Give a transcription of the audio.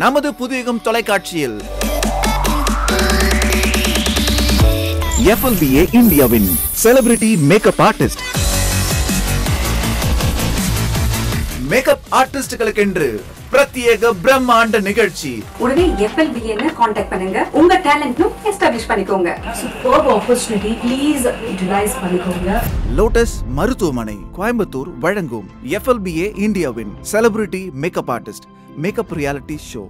நமது புதியகம் தொலைக்காட்சியில். எஃப்எல்பிஏ இந்தியாவின் செலிபிரிட்டி மேக்கப் ஆர்டிஸ்ட் மேக்கப் ஆர்டிஸ்டுகளுக்கென்று பிரத்யேக பிரம்மாண்ட நிகழ்ச்சி. உடனே எஃப்எல்பிஏன்னு காண்டாக்ட் பண்ணுங்க. உங்க டேலண்ட்டும் எஸ்டாப்ளிஷ் பண்ணிக்கோங்க. சூப்பர் ஆப்பர்ச்சுனிட்டி ப்ளீஸ் யூட்டிலைஸ் பண்ணிக்கோங்க. லோட்டஸ் மருத்துவமனை கோயம்புத்தூர் வழங்கும் எஃப்எல்பிஏ இந்தியாவின் celebrity makeup artist makeup reality show